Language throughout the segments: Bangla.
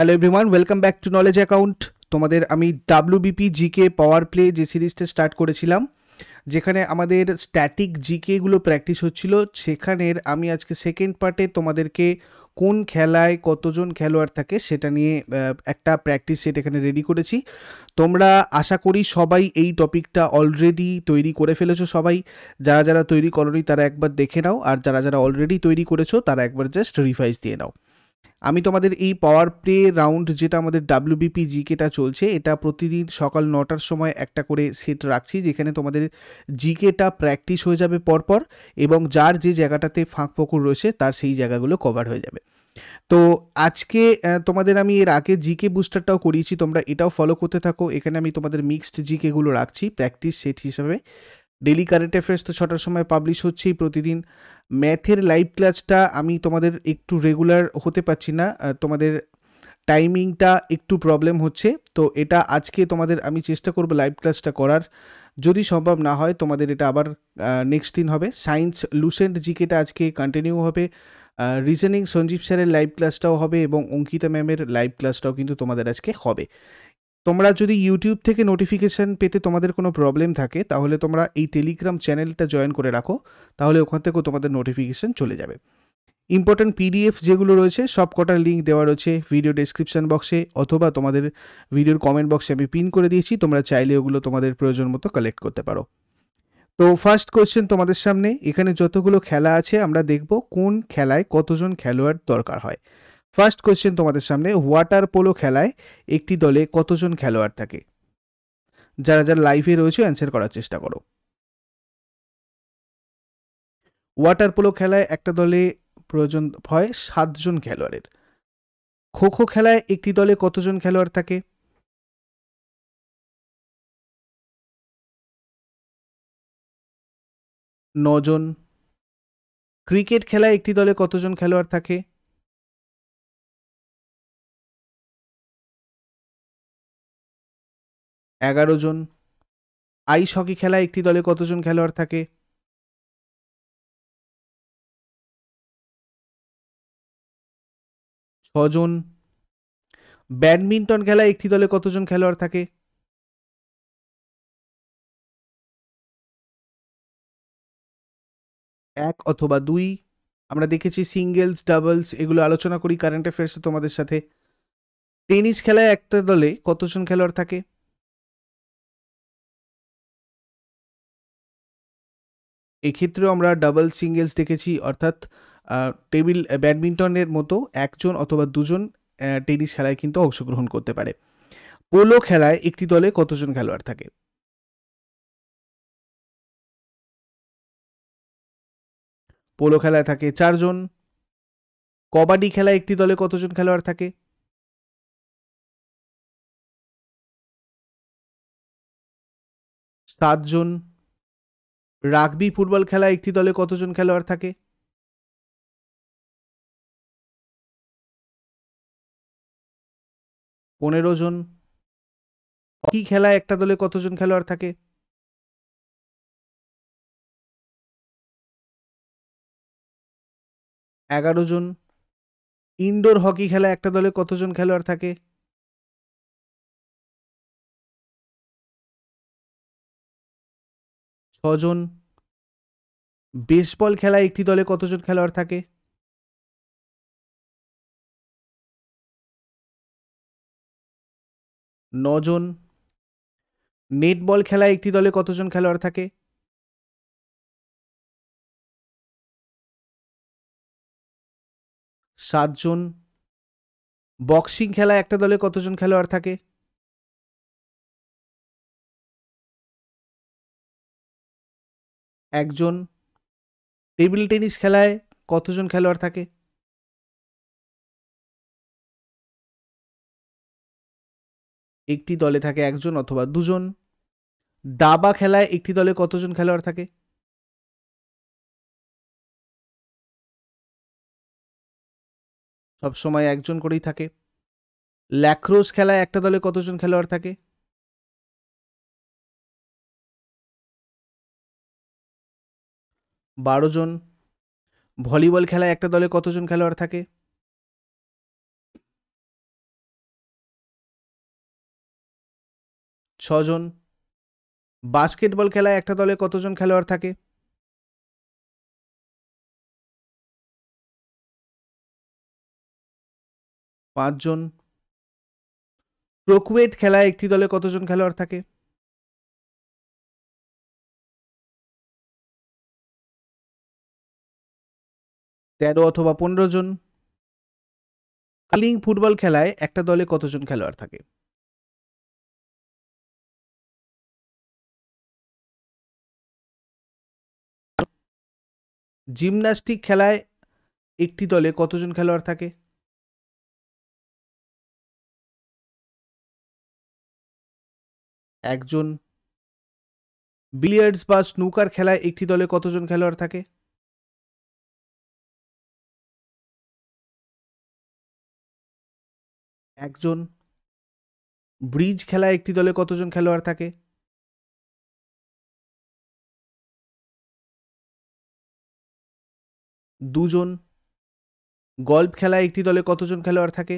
Hello everyone welcome back to knowledge account তোমাদের আমি ডাব্লিউবিপি জিকে পাওয়ার প্লে যে সিরিজটা স্টার্ট করেছিলাম, যেখানে আমাদের স্ট্যাটিক জিকেগুলো প্র্যাকটিস হচ্ছিল, সেখানের আমি আজকে সেকেন্ড পার্টে তোমাদেরকে কোন খেলায় কতজন খেলোয়াড় থাকে সেটা নিয়ে একটা প্র্যাকটিস সেট এখানে রেডি করেছি। তোমরা আশা করি সবাই এই টপিকটা অলরেডি তৈরি করে ফেলেছো সবাই। যারা যারা তৈরি করনি তারা একবার দেখে নাও, আর যারা যারা অলরেডি তৈরি করেছ তারা একবার জাস্ট রিভাইজ দিয়ে নাও। আমি তোমাদের এই পাওয়ার প্লে রাউন্ড যেটা আমাদের ডাব্লিউবিপি জিকেটা চলছে, এটা প্রতিদিন সকাল নটার সময় একটা করে সেট রাখছি, যেখানে তোমাদের জিকেটা প্র্যাকটিস হয়ে যাবে পরপর এবং যার যে জায়গাটাতে ফাঁক ফকুর রয়েছে, তার সেই জায়গাগুলো কভার হয়ে যাবে। তো আজকে তোমাদের আমি এর আগে জিকে বুস্টারটাও করিয়েছি, তোমরা এটাও ফলো করতে থাকো। এখানে আমি তোমাদের মিক্সড জিকেগুলো রাখছি প্র্যাকটিস সেট হিসাবে। ডেলি কারেন্ট অ্যাফেয়ার্স তো ছটার সময় পাবলিশ হচ্ছেই প্রতিদিন। ম্যাথের লাইভ ক্লাসটা আমি তোমাদের একটু রেগুলার হতে পারছি না তোমাদের টাইমিংটা একটু প্রবলেম হচ্ছে। তো এটা আজকে তোমাদের আমি চেষ্টা করব লাইভ ক্লাসটা করার। যদি সম্ভব না হয়, তোমাদের এটা আবার নেক্সট দিন হবে। সায়েন্স লুসেন্ট জিকেটা আজকে কন্টিনিউ হবে। রিজনিং সঞ্জীব স্যারের লাইভ ক্লাসটাও হবে এবং অঙ্কিতা ম্যামের লাইভ ক্লাসটাও কিন্তু তোমাদের আজকে হবে। তোমরা যদি ইউটিউব থেকে নোটিফিকেশান পেতে তোমাদের কোনো প্রবলেম থাকে, তাহলে তোমরা এই টেলিগ্রাম চ্যানেলটা জয়েন করে রাখো, তাহলে ওখান থেকেও তোমাদের নোটিফিকেশান চলে যাবে। ইম্পর্ট্যান্ট পিডিএফ যেগুলো রয়েছে সব কটার লিঙ্ক দেওয়া রয়েছে ভিডিও ডেসক্রিপশন বক্সে অথবা তোমাদের ভিডিওর কমেন্ট বক্সে আমি পিন করে দিয়েছি, তোমরা চাইলে ওগুলো তোমাদের প্রয়োজন মতো কালেক্ট করতে পারো। তো ফার্স্ট কোয়েশ্চেন তোমাদের সামনে, এখানে যতগুলো খেলা আছে, আমরা দেখব কোন খেলায় কতজন খেলোয়াড় দরকার হয়। ফার্স্ট কোয়েশ্চেন তোমাদের সামনে ওয়াটার পোলো খেলায় একটি দলে কতজন খেলোয়াড় থাকে? যারা যারা লাইভে রয়েছে অ্যান্সার করার চেষ্টা করো। ওয়াটার পোলো খেলায় একটা দলে প্রয়োজন হয় সাতজন খেলোয়াড়ের। খো খো খেলায় একটি দলে কতজন খেলোয়াড় থাকে? নজন। ক্রিকেট খেলায় একটি দলে কতজন খেলোয়াড় থাকে? এগারো জন। আইস হকি খেলায় একটি দলে কতজন খেলোয়াড় থাকে? ছজন। ব্যাডমিন্টন খেলায় একটি দলে কতজন খেলোয়াড় থাকে? এক অথবা দুই। আমরা দেখেছি সিঙ্গেলস ডাবলস এগুলো আলোচনা করি কারেন্ট অ্যাফেয়ার্সে তোমাদের সাথে। টেনিস খেলায় একটা দলে কতজন খেলোয়াড় থাকে? এক্ষেত্রেও আমরা ডাবল সিঙ্গেলস দেখেছি, অর্থাৎ টেবিল ব্যাডমিন্টনের মতো একজন অথবা দুজন টেনিস খেলায় কিন্তু অংশগ্রহণ করতে পারে। পোলো খেলায় একটি দলে কতজন খেলোয়াড় থাকে? পোলো খেলায় থাকে চারজন। কবাডি খেলায় একটি দলে কতজন খেলোয়াড় থাকে? সাতজন। রাগবি ফুটবল খেলা একটি দলে কতজন খেলোয়াড় থাকে? পনেরো জন। হকি খেলায় একটা দলে কতজন খেলোয়াড় থাকে? এগারো জন। ইনডোর হকি খেলা একটা দলে কতজন খেলোয়াড় থাকে? ছজন বেসবল খেলায় একটি দলে কতজন খেলোয়াড় থাকে? নজন। নেটবল খেলায় একটি দলে কতজন খেলোয়াড় থাকে? সাতজন। বক্সিং খেলায় একটা দলে কতজন খেলোয়াড় থাকে? একজন টেবিল টেনিস খেলায় কতজন খেলোয়াড় থাকে? একটি দলে থাকে একজন অথবা দুজন। দাবা খেলায় একটি দলে কতজন খেলোয়াড় থাকে? সবসময় একজন করেই থাকে। ল্যাক্রোস খেলায় একটা দলে কতজন খেলোয়াড় থাকে? বারো জন। ভলিবল খেলায় একটা দলে কতজন খেলোয়াড় থাকে? ছজন। বাস্কেটবল খেলায় একটা দলে কতজন খেলোয়াড় থাকে? পাঁচজন। প্রকুয়েট খেলায় একটি দলে কতজন খেলোয়াড় থাকে? তেরো অথবা পনেরো জন। কালিং ফুটবল খেলায় একটা দলে কতজন খেলোয়াড় থাকে? জিমন্যাস্টিক খেলায় একটি দলে কতজন খেলোয়াড় থাকে? একজন। বিলিয়ার্ডস বা স্নুকার খেলায় একটি দলে কতজন খেলোয়াড় থাকে? একজন ব্রিজ খেলায় একটি দলে কতজন খেলোয়াড় থাকে? দুজন। গল্ফ খেলায় একটি দলে কতজন খেলোয়াড় থাকে?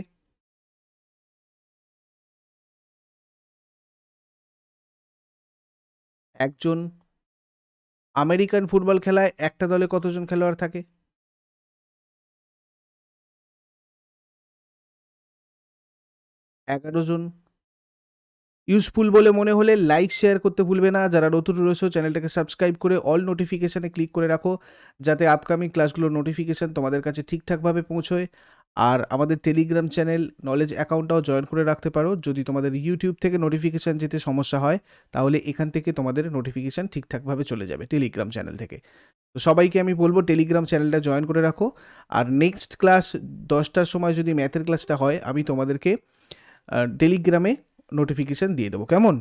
একজন। আমেরিকান ফুটবল খেলায় একটা দলে কতজন খেলোয়াড় থাকে? এগারো জন। ইউজফুল বলে মনে হলে লাইক শেয়ার করতে ভুলবে না। যারা নতুন রয়েছে, চ্যানেলটাকে সাবস্ক্রাইব করে অল নোটিফিকেশানে ক্লিক করে রাখো, যাতে আপকামিং ক্লাসগুলোর নোটিফিকেশান তোমাদের কাছে ঠিকঠাকভাবে পৌঁছয়। আর আমাদের টেলিগ্রাম চ্যানেল নলেজ অ্যাকাউন্টটাও জয়েন করে রাখতে পারো। যদি তোমাদের ইউটিউব থেকে নোটিফিকেশান যেতে সমস্যা হয়, তাহলে এখান থেকে তোমাদের নোটিফিকেশান ঠিকঠাকভাবে চলে যাবে টেলিগ্রাম চ্যানেল থেকে। তো সবাইকে আমি বলব টেলিগ্রাম চ্যানেলটা জয়েন করে রাখো। আর নেক্সট ক্লাস দশটার সময় যদি ম্যাথের ক্লাসটা হয়, আমি তোমাদেরকে টেলিগ্রামে নোটিফিকেশান দিয়ে দেবো। কেমন?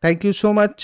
Thank you so much